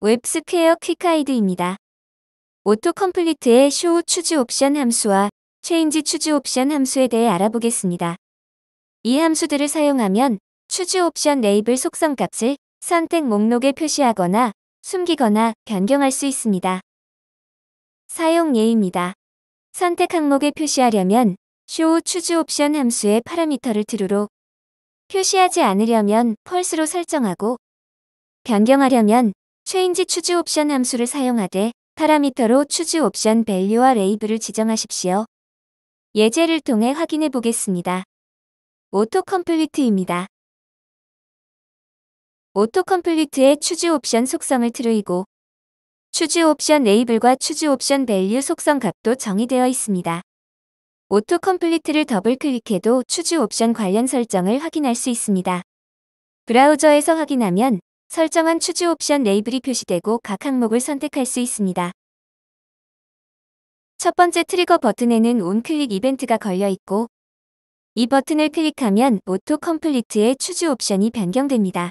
WebSquare quick guide입니다. AutoComplete의 show choose option 함수와 change choose option 함수에 대해 알아보겠습니다. 이 함수들을 사용하면 choose option label 속성 값을 선택 목록에 표시하거나 숨기거나 변경할 수 있습니다. 사용 예입니다. 선택 항목에 표시하려면 show choose option 함수의 파라미터를 true로 표시하지 않으려면 false로 설정하고 변경하려면 change choose option 함수를 사용하되 파라미터로 choose option value와 label을 지정하십시오. 예제를 통해 확인해 보겠습니다. AutoComplete입니다. AutoComplete의 choose option 속성을 true이고 choose option label과 choose option value 속성 값도 정의되어 있습니다. AutoComplete를 더블 클릭해도 choose option 관련 설정을 확인할 수 있습니다. 브라우저에서 확인하면 설정한 choose option label이 표시되고 각 항목을 선택할 수 있습니다. 첫 번째 트리거 버튼에는 onclick 이벤트가 걸려 있고 이 버튼을 클릭하면 AutoComplete의 choose option이 변경됩니다.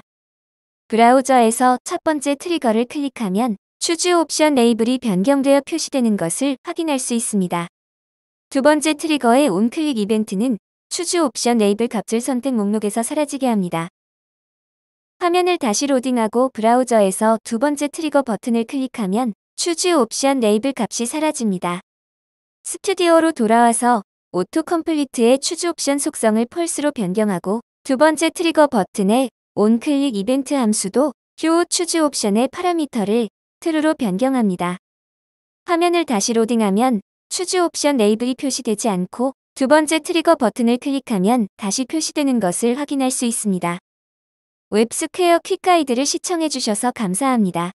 브라우저에서 첫 번째 트리거를 클릭하면 choose option label이 변경되어 표시되는 것을 확인할 수 있습니다. 두 번째 트리거의 onclick 이벤트는 chooseOption 레이블 값을 선택 목록에서 사라지게 합니다. 화면을 다시 로딩하고 브라우저에서 두 번째 트리거 버튼을 클릭하면 chooseOption 레이블 값이 사라집니다. 스튜디오로 돌아와서 AutoComplete의 chooseOption 속성을 false로 변경하고 두 번째 트리거 버튼의 onclick 이벤트 함수도 showChooseOption의 파라미터를 true로 변경합니다. 화면을 다시 로딩하면 chooseOption 레이블이 표시되지 않고 두 번째 트리거 버튼을 클릭하면 다시 표시되는 것을 확인할 수 있습니다. 웹스퀘어 Quick Guide를 시청해주셔서 감사합니다.